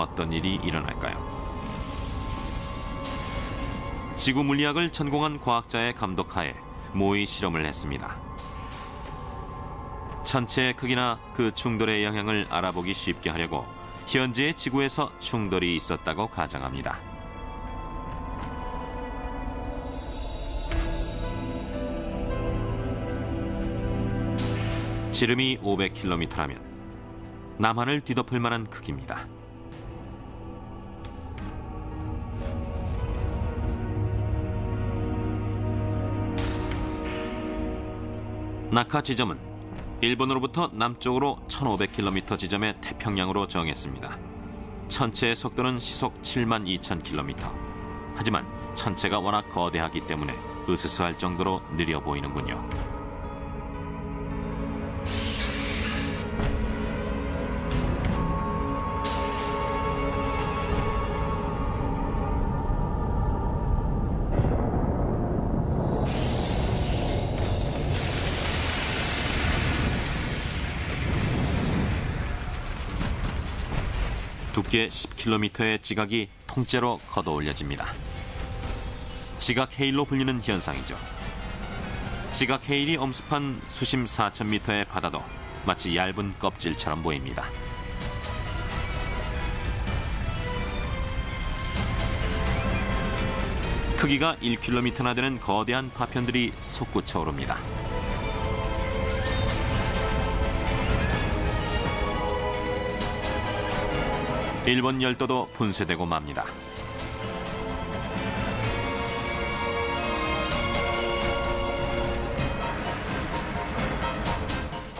어떤 일이 일어날까요? 지구 물리학을 전공한 과학자의 감독하에 모의 실험을 했습니다. 천체의 크기나 그 충돌의 영향을 알아보기 쉽게 하려고 현재의 지구에서 충돌이 있었다고 가정합니다. 지름이 500km라면 남한을 뒤덮을 만한 크기입니다. 낙하 지점은 일본으로부터 남쪽으로 1500km 지점의 태평양으로 정했습니다. 천체의 속도는 시속 7만 2000km. 하지만 천체가 워낙 거대하기 때문에 으스스할 정도로 느려 보이는군요. 두께 10km의 지각이 통째로 걷어 올려집니다. 지각 헤일로 불리는 현상이죠. 지각 헤일이 엄습한 수심 4,000m의 바다도 마치 얇은 껍질처럼 보입니다. 크기가 1km나 되는 거대한 파편들이 솟구쳐 오릅니다. 일본 열도도 분쇄되고 맙니다.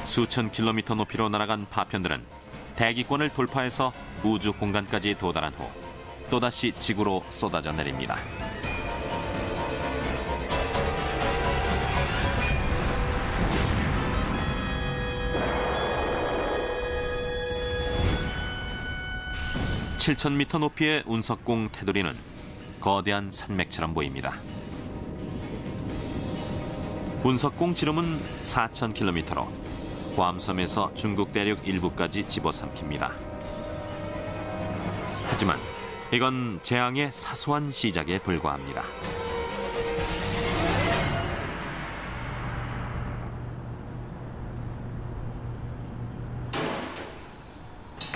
수천 킬로미터 높이로 날아간 파편들은 대기권을 돌파해서 우주 공간까지 도달한 후 또다시 지구로 쏟아져 내립니다. (7,000m) 높이의 운석공 테두리는 거대한 산맥처럼 보입니다. 운석공 지름은 4,000km로 괌섬에서 중국 대륙 일부까지 집어삼킵니다. 하지만 이건 재앙의 사소한 시작에 불과합니다.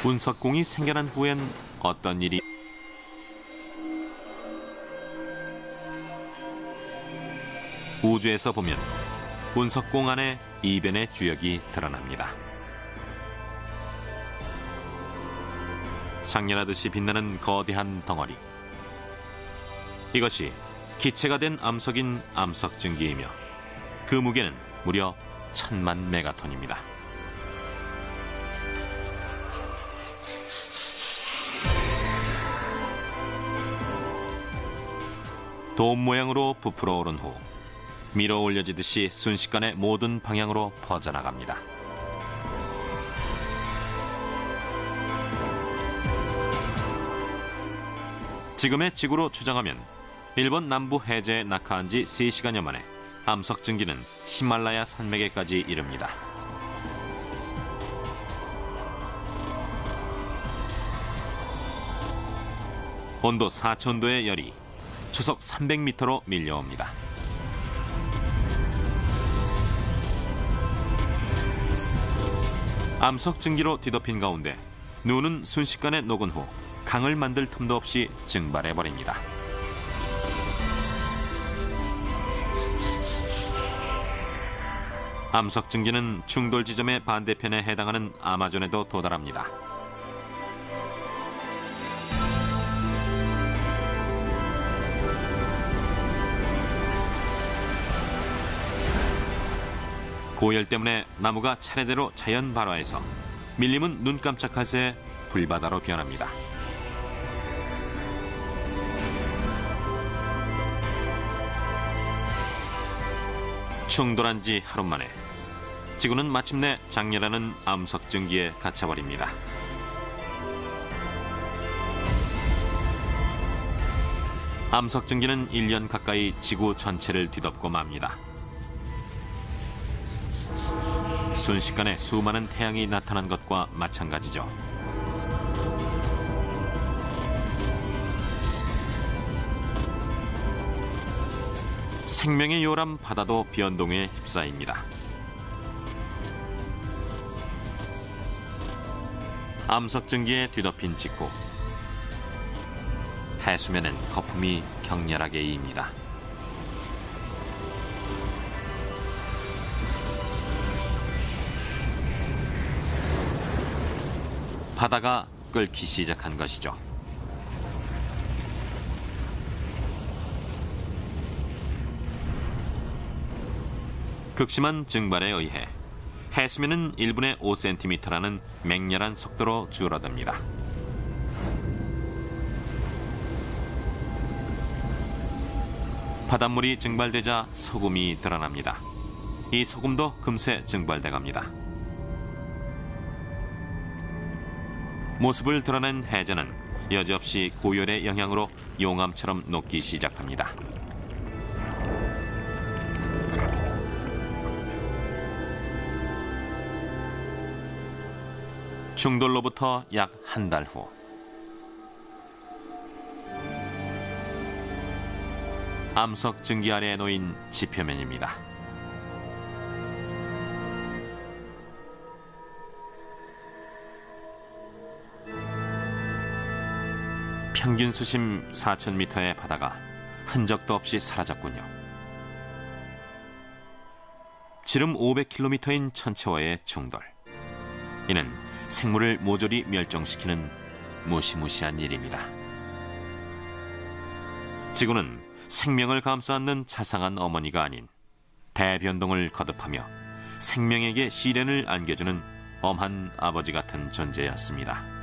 운석공이 생겨난 후엔 어떤 일이 우주에서 보면 운석공 안에 이변의 주역이 드러납니다. 장렬하듯이 빛나는 거대한 덩어리. 이것이 기체가 된 암석인 암석 증기이며 그 무게는 무려 천만 메가톤입니다. 돔 모양으로 부풀어 오른 후 밀어 올려지듯이 순식간에 모든 방향으로 퍼져나갑니다. 지금의 지구로 추정하면 일본 남부 해제에 낙하한 지 3시간여 만에 암석 증기는 히말라야 산맥에까지 이릅니다. 온도 4천도의 열이 초속 300m로 밀려옵니다. 암석 증기로 뒤덮인 가운데 눈은 순식간에 녹은 후 강을 만들 틈도 없이 증발해 버립니다. 암석 증기는 충돌 지점의 반대편에 해당하는 아마존에도 도달합니다. 고열 때문에 나무가 차례대로 자연 발화해서 밀림은 눈 깜짝할 새 불바다로 변합니다. 충돌한 지 하루 만에 지구는 마침내 장렬하는 암석 증기에 갇혀버립니다. 암석 증기는 1년 가까이 지구 전체를 뒤덮고 맙니다. 순식간에 수많은 태양이 나타난 것과 마찬가지죠. 생명의 요람 바다도 변동에 휩싸입니다. 암석 증기에 뒤덮인 직후 해수면엔 거품이 격렬하게 입니다. 바다가 끓기 시작한 것이죠. 극심한 증발에 의해 해수면은 1분에 5cm라는 맹렬한 속도로 줄어듭니다. 바닷물이 증발되자 소금이 드러납니다. 이 소금도 금세 증발돼 갑니다. 모습을 드러낸 해저는 여지없이 고열의 영향으로 용암처럼 녹기 시작합니다. 중돌로부터 약 한 달 후. 암석 증기 아래에 놓인 지표면입니다. 평균 수심 4,000m의 바다가 흔적도 없이 사라졌군요. 지름 500km인 천체와의 충돌. 이는 생물을 모조리 멸종시키는 무시무시한 일입니다. 지구는 생명을 감싸 안는 자상한 어머니가 아닌 대변동을 거듭하며 생명에게 시련을 안겨주는 엄한 아버지 같은 존재였습니다.